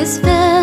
his fist.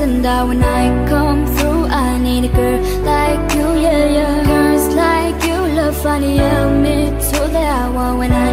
and I when I come through I need a girl like you, yeah, yeah. Girls like you love funny, yeah, me too They are want when I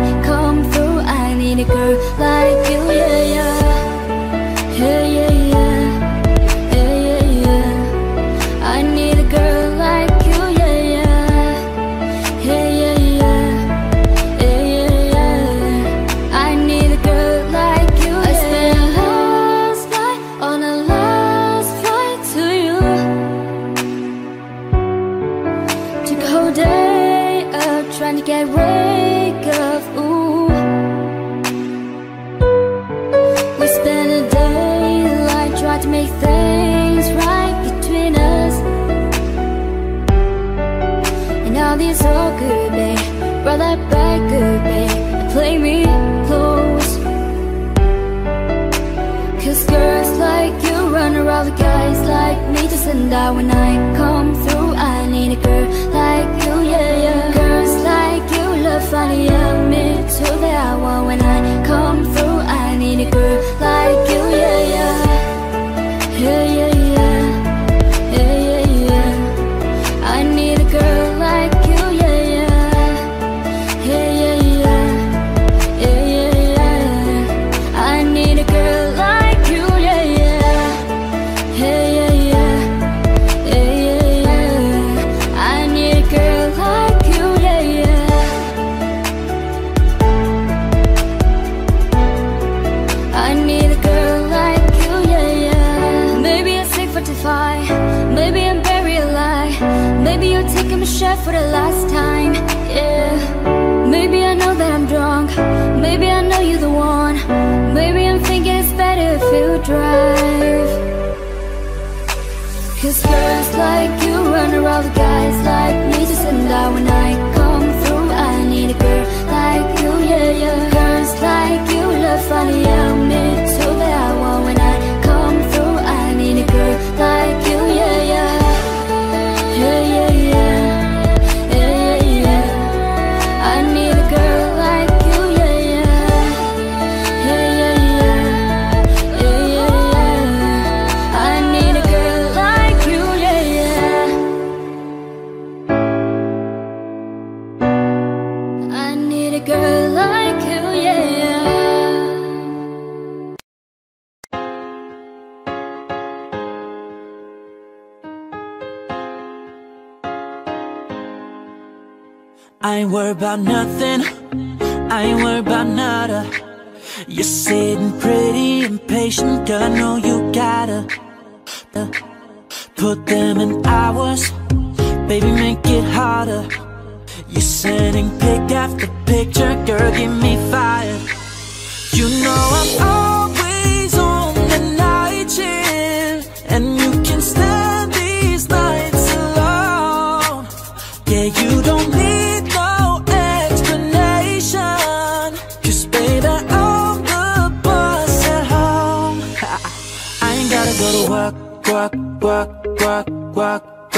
about nothing. I ain't worried about nada. You're sitting pretty impatient I know you gotta uh, Put them in hours. Baby, make it harder. You're sending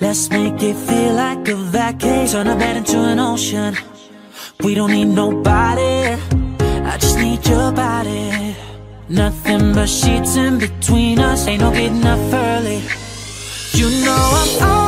Let's make it feel like a vacation Turn a bed into an ocean. We don't need nobody I just need your body. Nothing but sheets in between us Ain't no getting up early. You know I'm on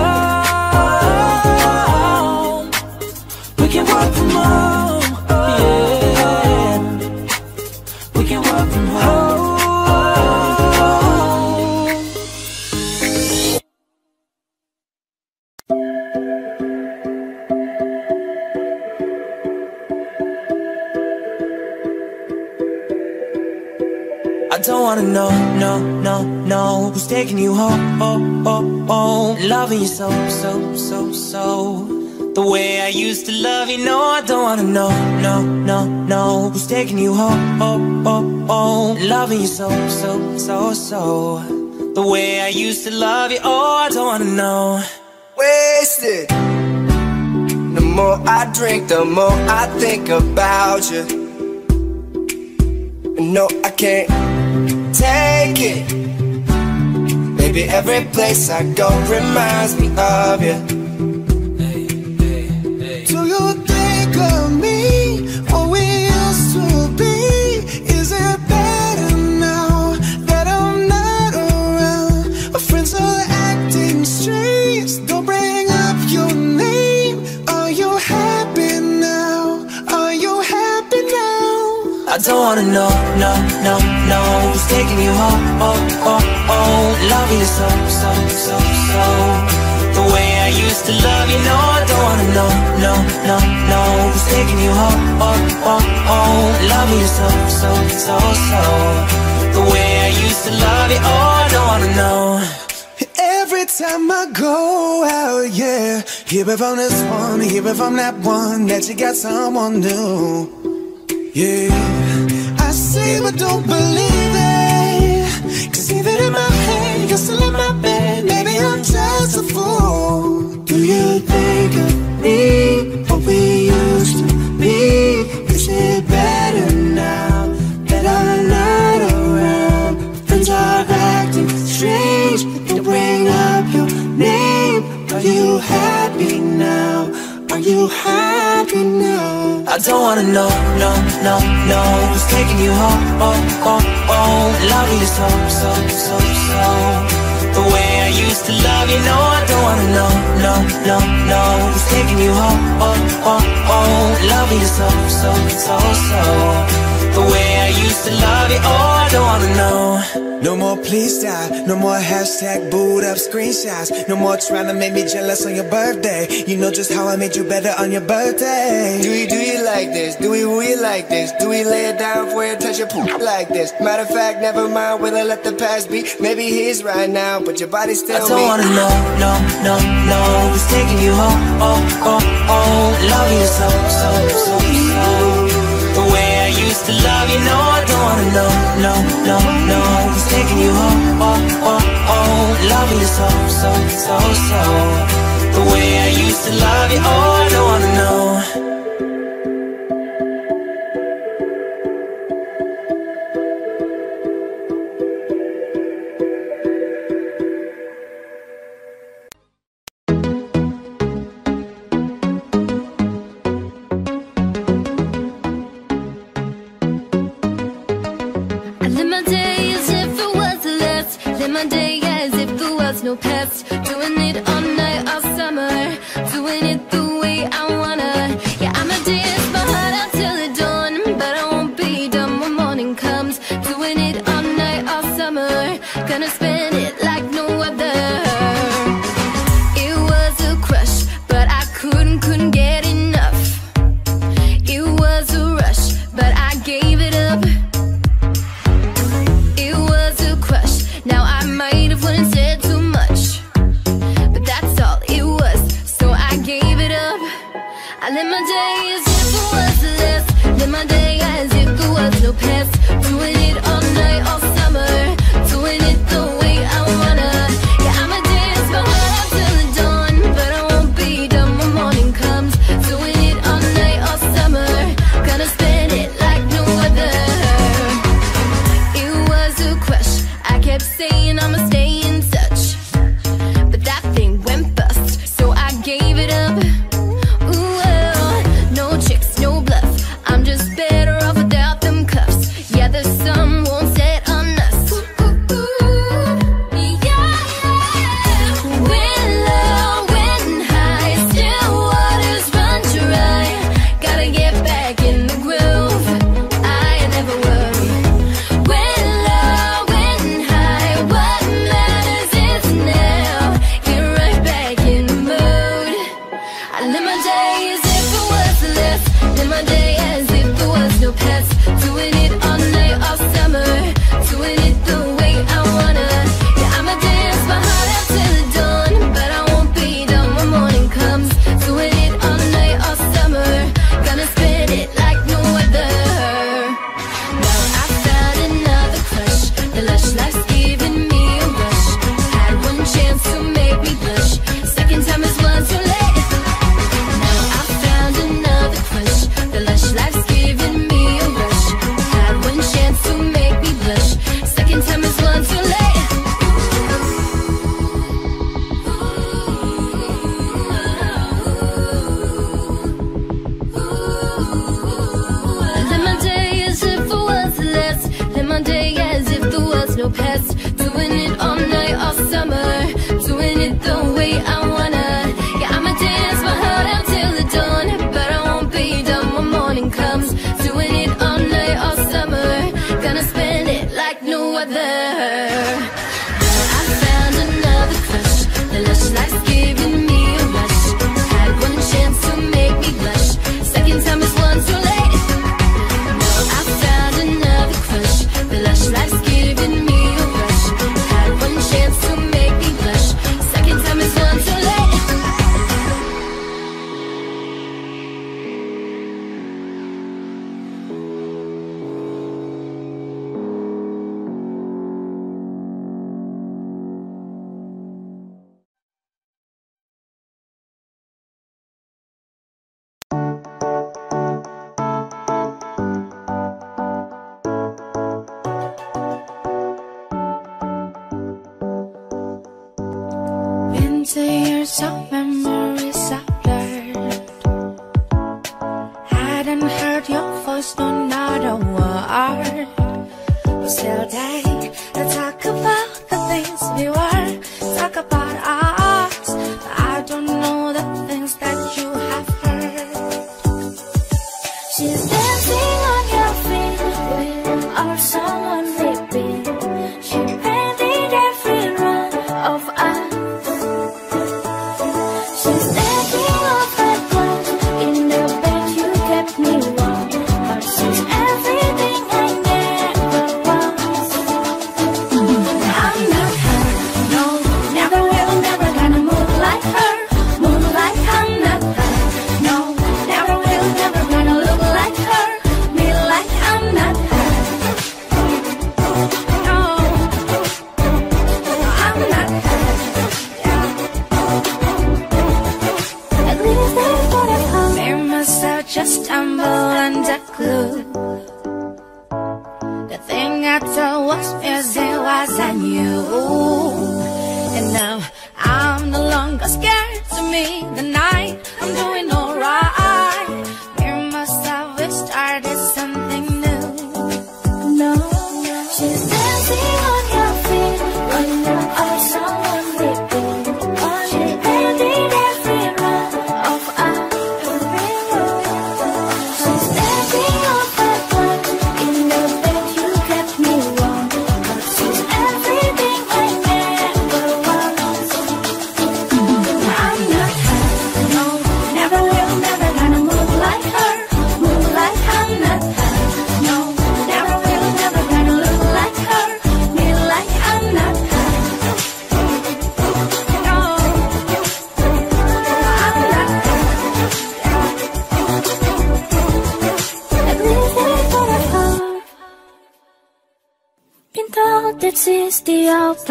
Don't wanna know, no, no, no Who's taking you home, oh, oh, oh Loving you so, so, so, so. The way I used to love you, no I don't wanna know, no, no, no Who's taking you home, oh, oh, oh Loving you so, so, so, so. The way I used to love you, oh I don't wanna know. Wasted. The more I drink, the more I think about you. No, I can't take it. Baby, every place I go reminds me of you. Do you think of me? What we used to be? Is it better now that I'm not around? Friends are acting strange. Don't bring up your name. Are you happy now? Are you happy now? I don't wanna know, no, no, no Who's taking you home, oh, oh, oh Loving you so, so, so, so. The way I used to love you, no I don't wanna know, no, no, no. Who's taking you home, oh, oh, oh Loving you so, so, so, so. The way I used to love you, oh I don't wanna know. Every time I go out, yeah. Hear it from this one, hear it from that one That you got someone new. Yeah see but don't believe it Cause even in my head, you're still in my bed Maybe I'm just a fool Do you think of me? You happy now? I don't wanna know, no, no, no Who's taking you home, oh, oh, oh Loving you so, so, so, so. The way I used to love you, no I don't wanna know, no, no, no Who's taking you home, oh, oh, oh Loving you so, so, so, so. The way I used to love you, oh I don't wanna know No more please stop, no more hashtag boot up screenshots No more trying to make me jealous on your birthday You know just how I made you better on your birthday Do we do you like this? Do we we like this? Do we lay it down for you, touch your poop like this? Matter of fact, never mind, will I let the past be? Maybe he's right now, but your body's still I don't me. wanna know, no, no, no Who's taking you home, oh, oh, oh Loving you so, so, so, so The way I used to love you, no I don't wanna know, no, no, no Who's taking you home, oh, oh, oh Loving you so, so, so, so. The way I used to love you, oh I don't wanna know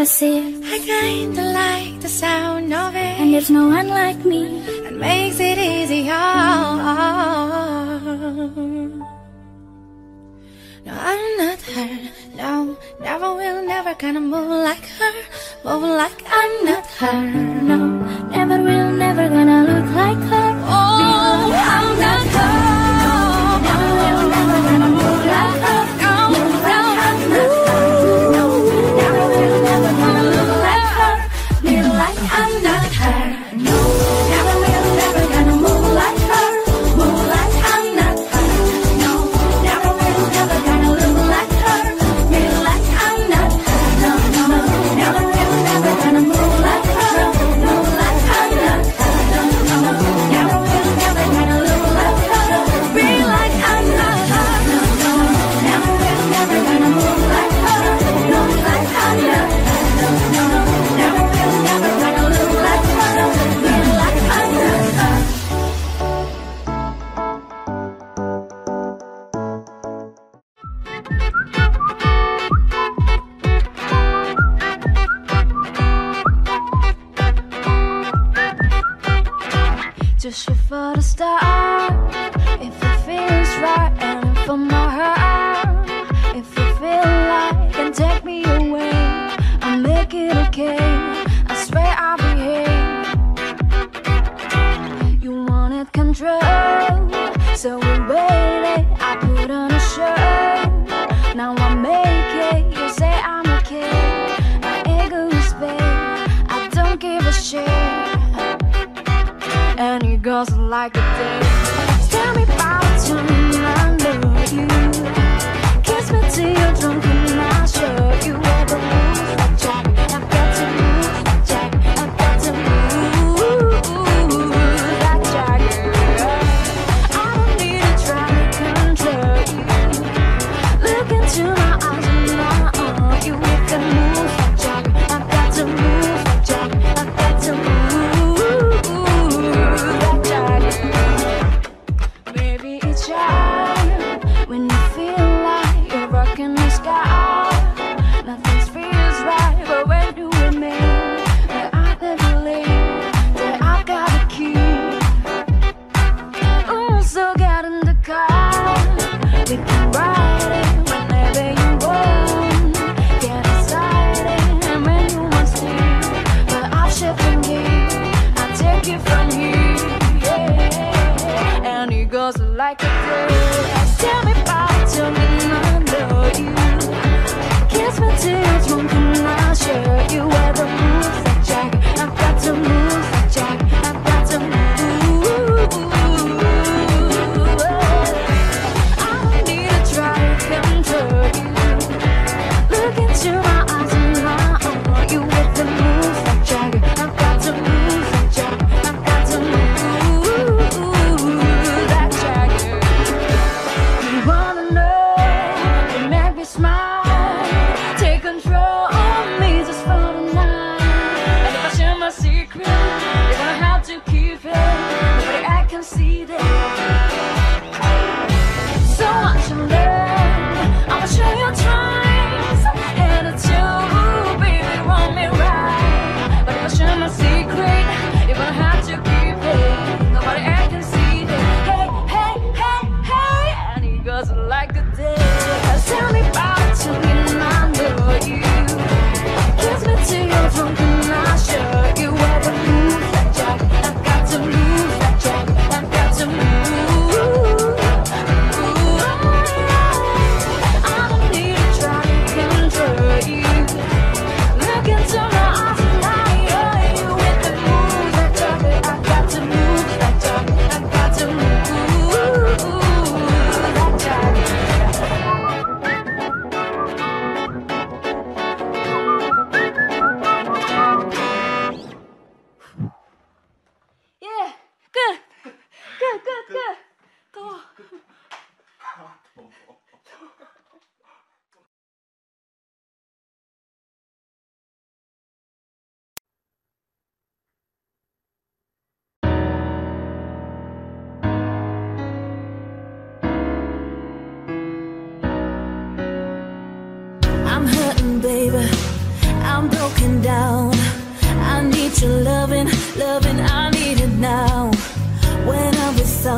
I kinda like the sound of it. And there's no one like me.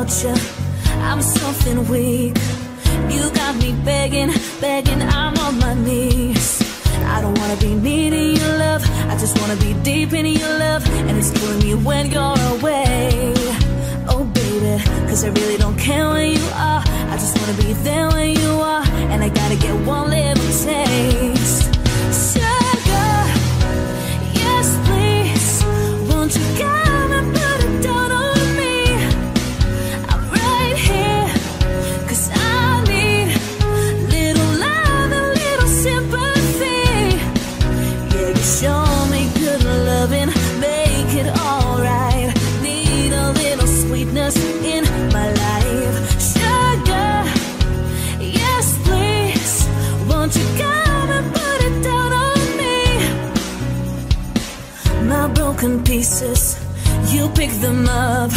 without you I'm something weak. You got me begging, begging, I'm on my knees. I don't wanna be needing your love. I just wanna be deep in your love. And it's killing me when you're away. Oh baby, cause I really don't care where you are. I just wanna be there when you are. And I gotta get one little taste. Sugar, yes please. Won't you pieces, you pick them up.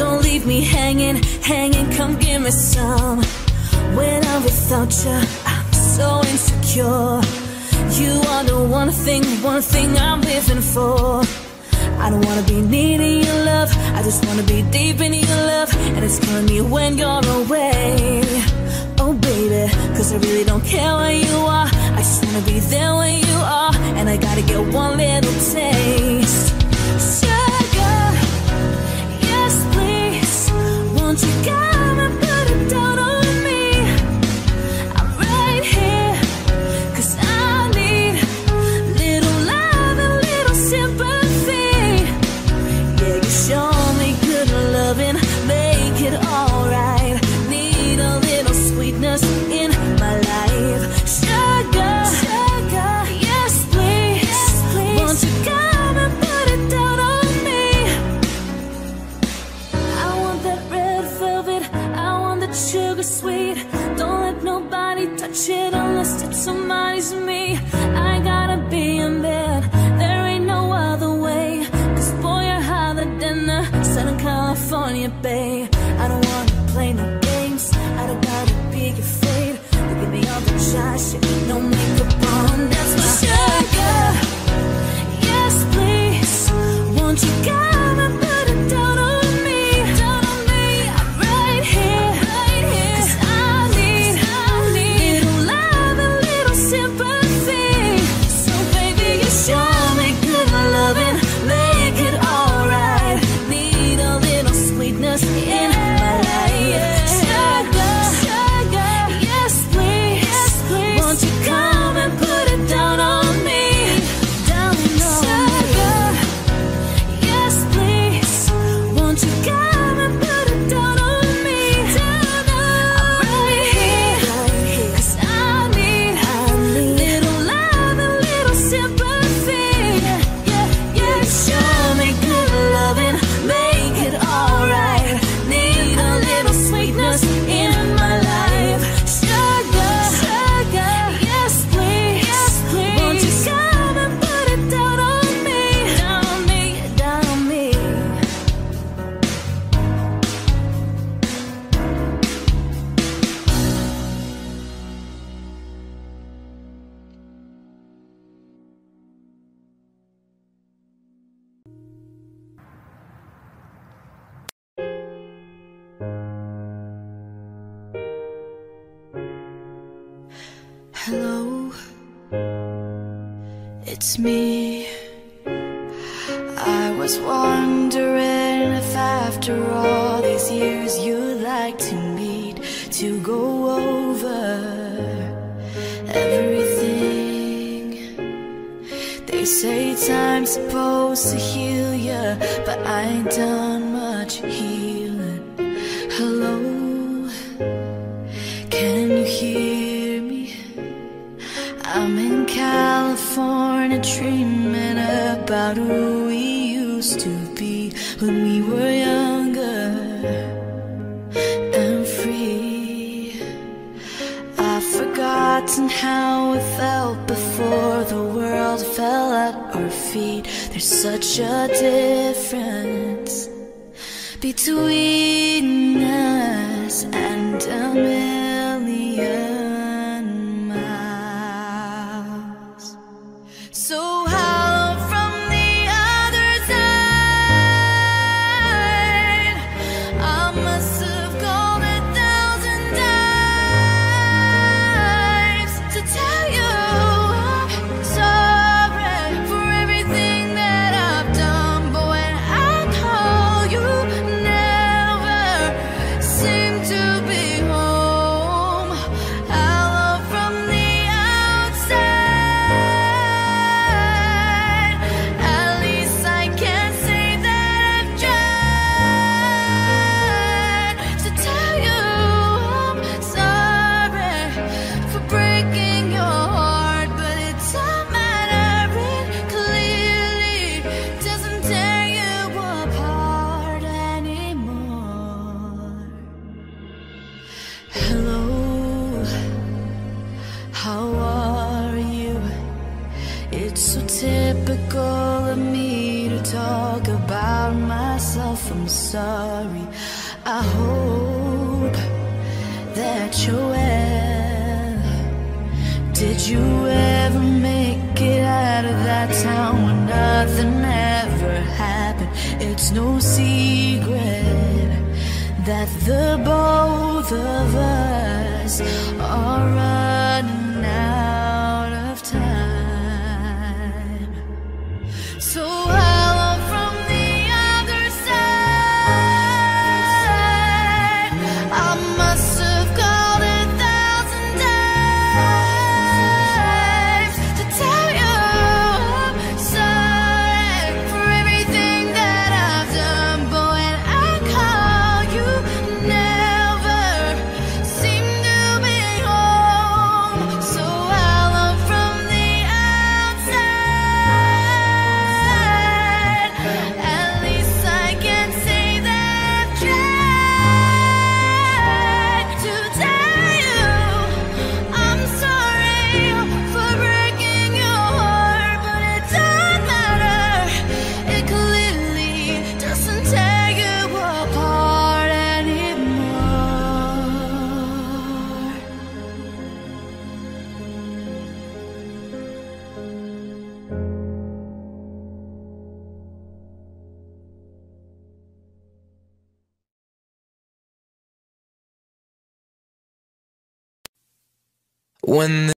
Don't leave me hanging, hanging, come give me some. When I'm without you, I'm so insecure. You are the one thing, one thing I'm living for. I don't wanna be needing your love, I just wanna be deep in your love. And it's killing me when you're away. Oh baby, cause I really don't care where you are. I just wanna be there when you are. And I gotta get one little taste. don't you go? was wondering if after all these years you'd like to meet to go over everything. They say time's supposed to heal ya, but I ain't done much healing. Hello, can you hear me? I'm in California dreaming about. Ooh, such a difference between typical of me to talk about myself. I'm sorry. I hope that you're well. Did you ever make it out of that town where nothing ever happened? It's no secret that the both of us are. running. when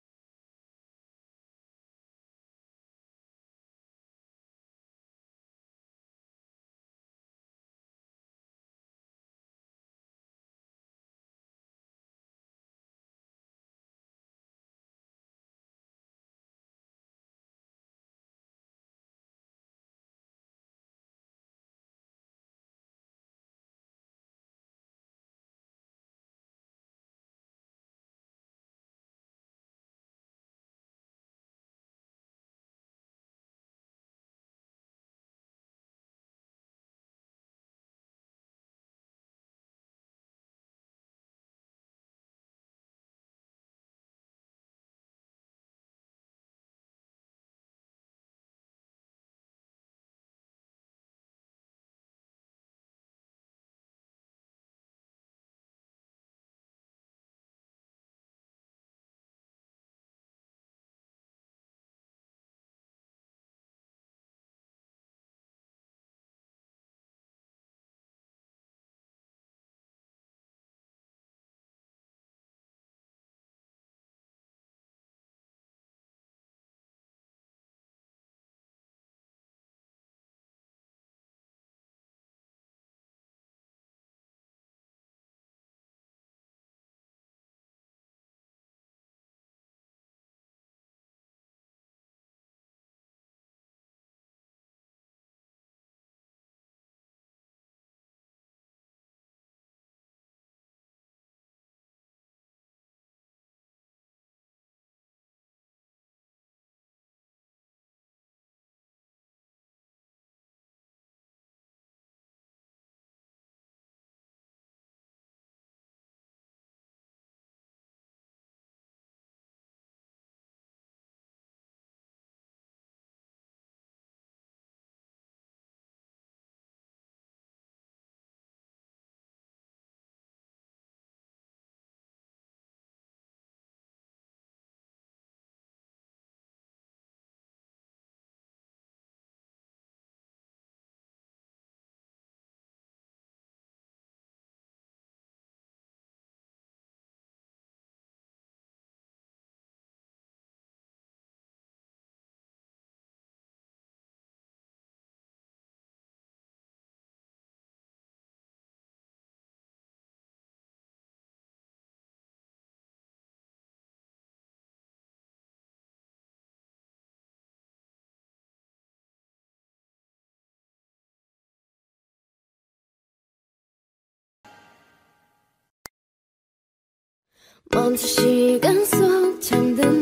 멈춘 시간 속 잠든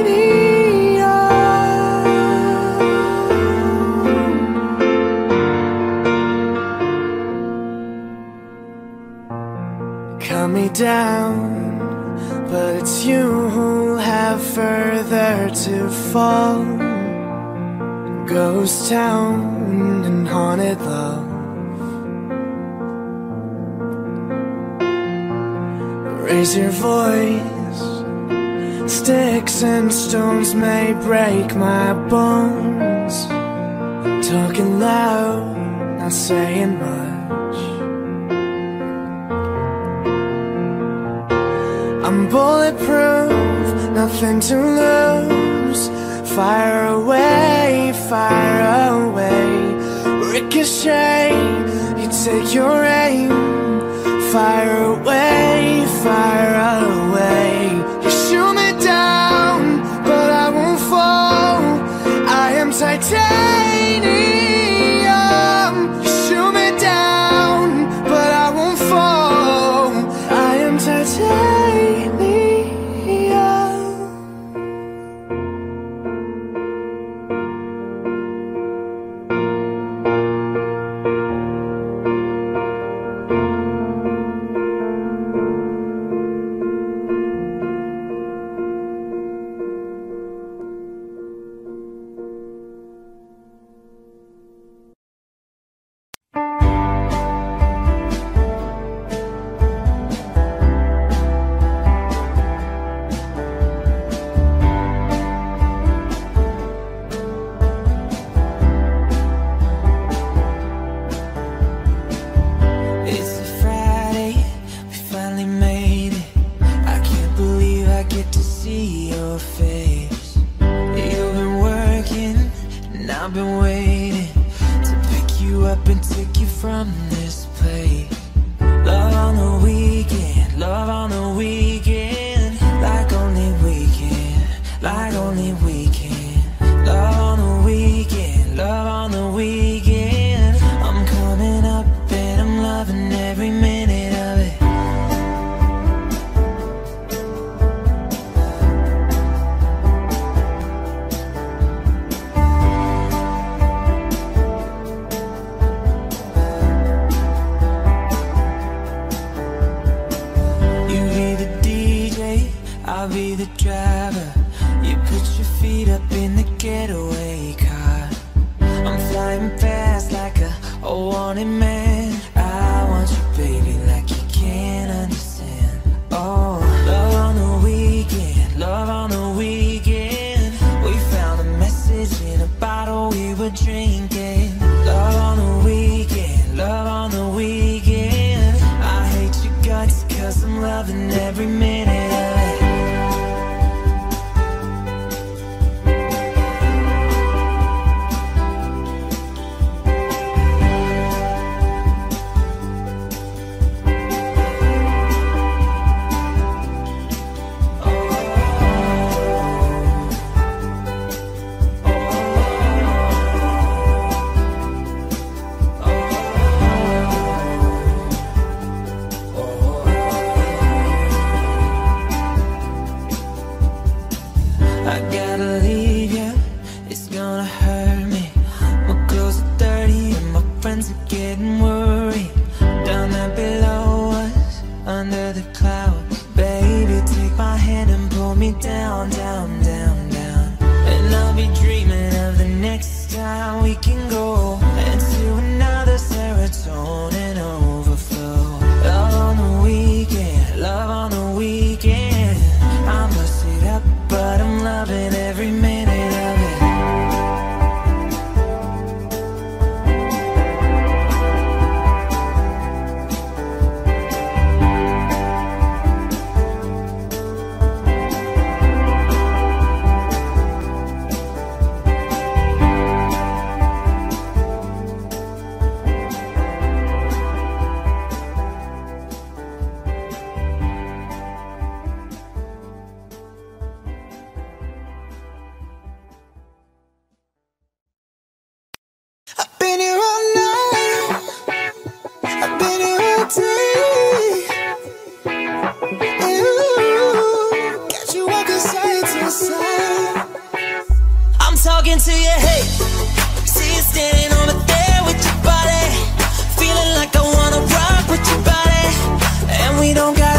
Down, but it's you who have further to fall. Ghost town and haunted love. Raise your voice. Sticks and stones may break my bones. Talking loud, not saying much. I'm bulletproof, nothing to lose. Fire away, fire away. Ricochet, you take your aim. Fire away, fire away. and we don't got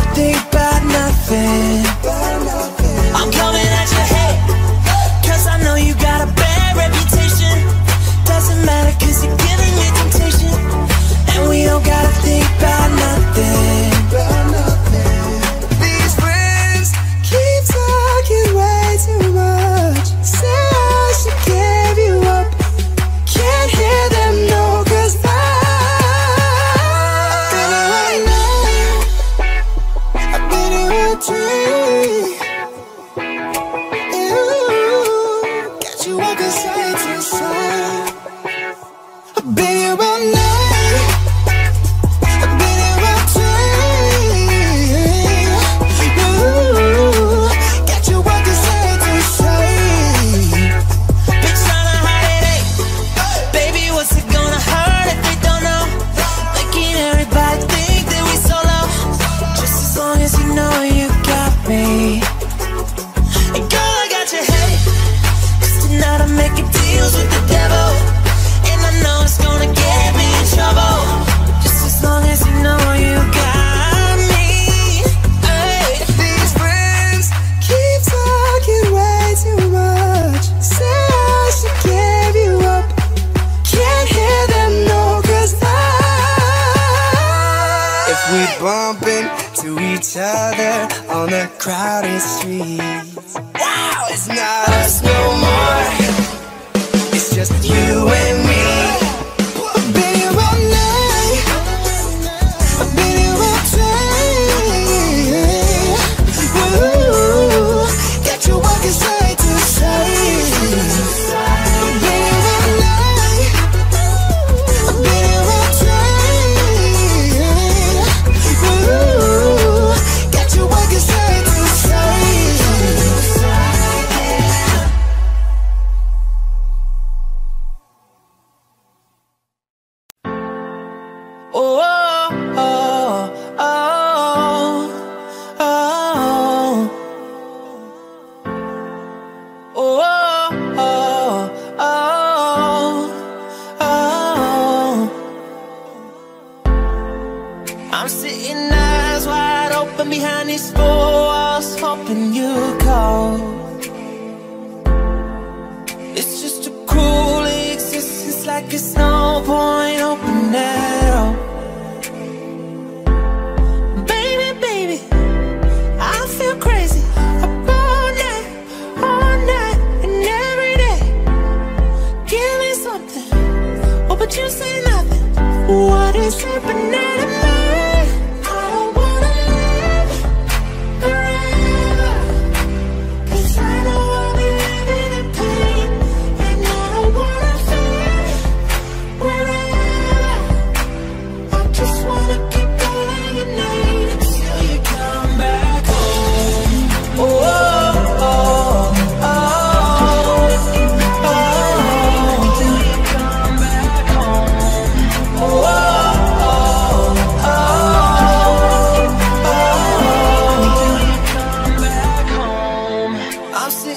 it's not us no more. It's just you and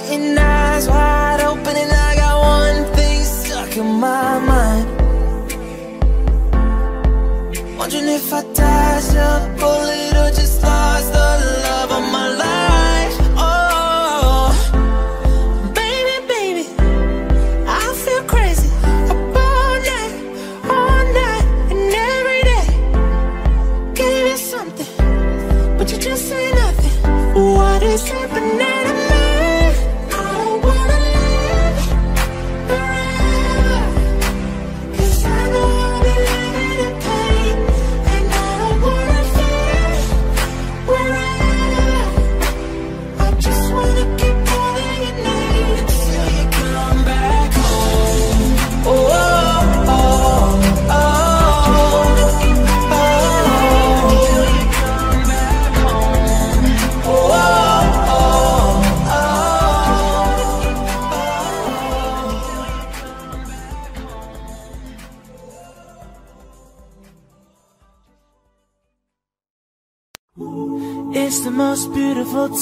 Sitting eyes wide open and I got one thing stuck in my mind. Wondering if I dodged a bullet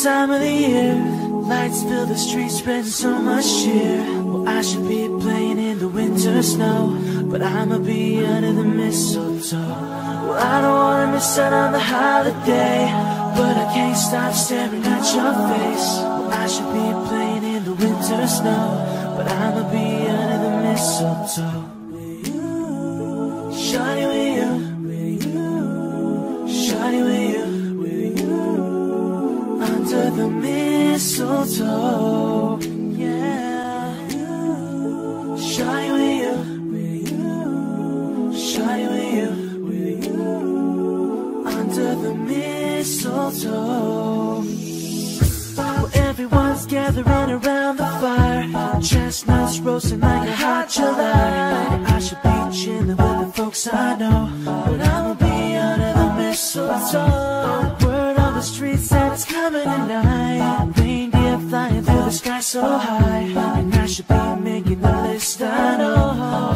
time of the year. Lights fill the streets, spreading so much cheer. Well, I should be playing in the winter snow, but I'ma be under the mistletoe. Well, I don't wanna miss out on the holiday, but I can't stop staring at your face. Well, I should be playing in the winter snow, but I'ma be under the mistletoe. Shawty with the mistletoe. Yeah, shawty with you, shawty with you, under the mistletoe. Well, everyone's gathering around the fire. Chestnuts roasting like a hot July. I should be chilling with the folks I know, but I'ma be under the mistletoe. Coming tonight. Reindeer flying through the sky so high, and I should be making the list. I know,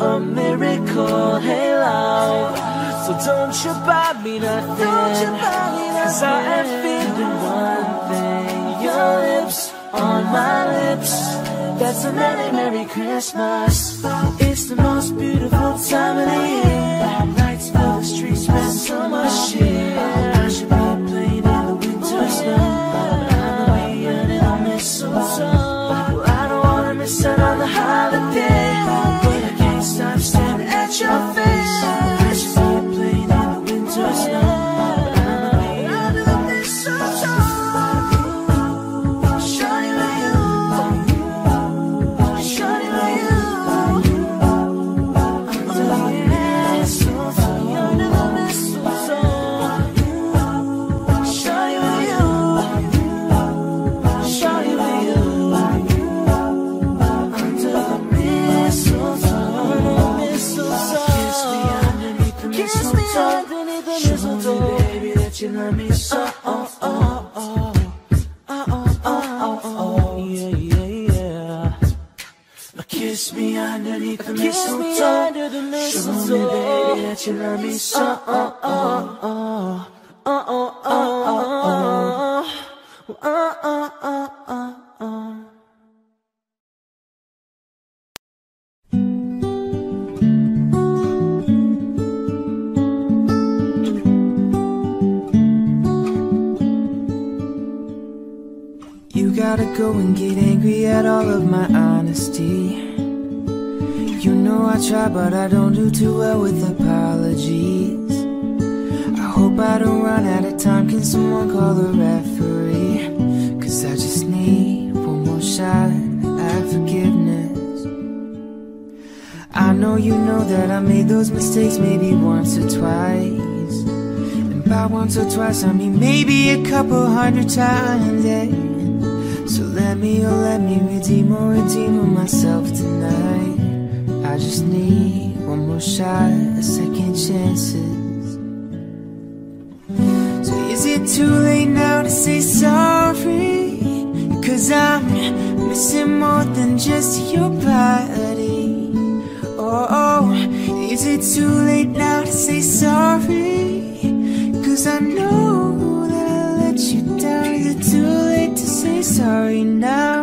a miracle, hey love So don't you buy me nothing. Don't you buy me nothing Cause I am feeling one thing. Your lips on my lips. That's a Merry Merry Christmas. It's the most beautiful time of the year. Lights fill the streets, spend so much cheer you love me so. Oh, oh, oh. Oh, oh, oh, oh, oh. Yeah, yeah, yeah. Kiss me underneath. The mistletoe. Show me, baby, that you love me so. Go and get angry at all of my honesty. You know I try, but I don't do too well with apologies. I hope I don't run out of time. Can someone call the referee? Cause I just need one more shot at forgiveness. I know you know that I made those mistakes maybe once or twice. And by once or twice, I mean maybe a couple hundred times. Yeah. Let me, oh let me redeem or redeem myself tonight. I just need one more shot a second chances. So is it too late now to say sorry? Cause I'm missing more than just your body. Oh, oh, is it too late now to say sorry? Cause I know hurry now